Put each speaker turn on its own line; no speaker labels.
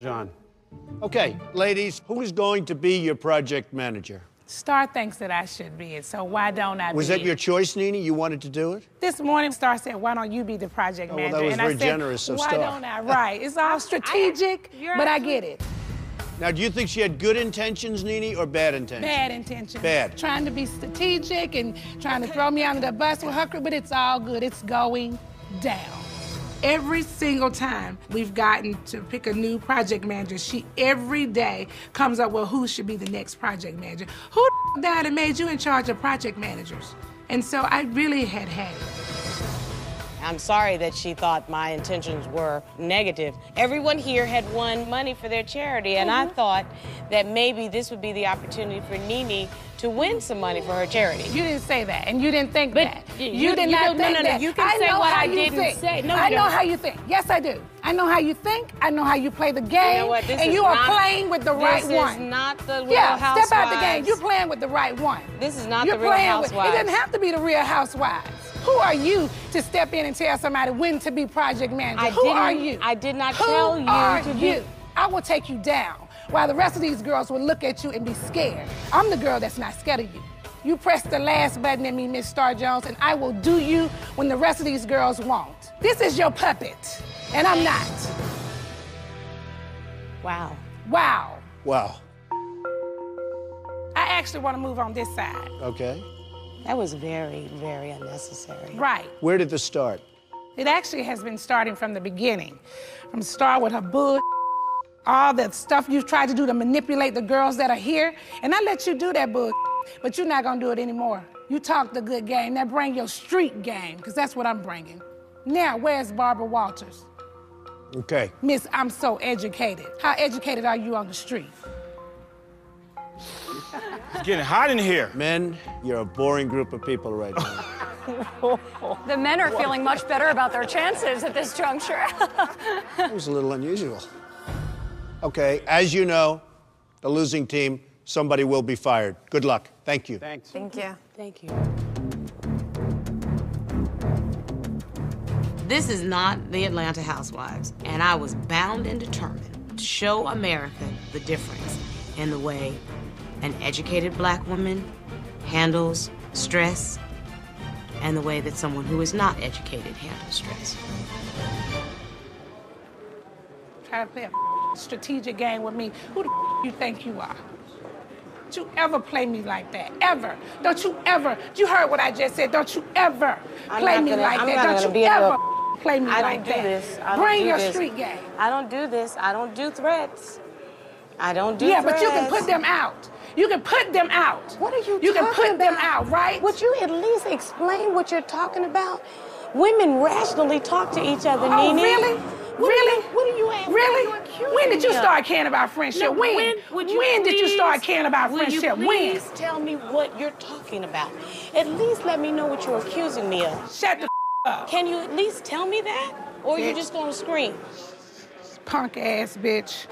John. Okay, ladies, who is going to be your project manager?
Star thinks that I should be it, so why don't I
Was
be
that
it?
your choice, Nene? You wanted to do it?
This morning, Star said, why don't you be the project
Oh, well, that
manager?
was
and
very
I said,
generous of
why
Star.
don't I? Right. It's all strategic,
you're
but I get it.
Now, do you think she had good intentions, Nene, or bad intentions?
Bad intentions.
Bad.
Trying to be strategic and trying to throw me under the bus with her, crew, but it's all good. It's going down. Every single time we've gotten to pick a new project manager, she every day comes up with who should be the next project manager. Who died and made you in charge of project managers? And so I really had had it.
I'm sorry that she thought my intentions were negative. Everyone here had won money for their charity, and I mm-hmm. thought that maybe this would be the opportunity for Nene to win some money for her charity.
You didn't say that, and you didn't think
But
that.
you-
You, did
you
not
no,
think
no, no,
that.
you can
I
say what I didn't
think.
say. No,
I know
don't.
how you think. Yes, I do. I know how you think. I know how you play the game.
what? This
and you are
not-
playing with the right
this
one.
is not the Real
yeah,
Housewives.
step out the game. You're playing with the right one.
This is not
You're
the Real
playing with- it doesn't have to be the Real Housewives. Who are you to step in and tell somebody when to be project manager?
I
Who are
didn't-
you?
I did not
Who
tell you
are
to be-
I will take you down while the rest of these girls will look at you and be scared. I'm the girl that's not scared of you. You press the last button at me, Miss Star Jones, and I will do you when the rest of these girls won't. This is your puppet, and I'm not.
Wow.
Wow.
Wow.
I actually want to move on this side.
Okay.
That was very, very unnecessary.
Right.
Where did this start?
It actually has been starting from the beginning. From start with her bull, all the stuff you've tried to do to manipulate the girls that are here. And I let you do that bull, but you're not gonna do it anymore. You talk the good game. Now bring your street game, because that's what I'm bringing. Now, where's Barbara Walters?
Okay.
Miss, I'm so educated. How educated are you on the street?
It's getting hot in here.
Men, you're a boring group of people right now.
The men are feeling much better about their chances at this juncture.
it was a little unusual. Okay, as you know, the losing team, somebody will be fired. Good luck. Thank you. Thanks.
Thank you.
Thank you. This is not the Atlanta Housewives, and I was bound and determined to show America the difference in the way an educated black woman handles stress and the way that someone who is not educated handles stress.
Try to play a strategic game with me. Who the you think you are? Don't you ever play me like that, ever. Don't you ever, you heard what I just said, don't you ever
I'm
play me
gonna-
like
I'm
that. Don't you ever play me
I
like
don't do
that.
this. I don't
Bring
do
your
this.
street game.
I don't do this. I don't do threats. I don't do
yeah,
threats.
but you can put them out. You can put them out.
What are you
You can
talking
put them out, right?
Would you at least explain what you're talking about? Women rationally talk to each other,
Oh,
Nene.
really?
What
really?
Are you, what are you at?
Really?
You
when did you start caring about friendship?
No,
when?
when would you
when did you start caring about friendship?
You
when?
please tell me what you're talking about. At least let me know what you're accusing me of.
Shut the up.
Can you at least tell me that? Or are you
Bitch.
just gonna scream?
Punk ass bitch.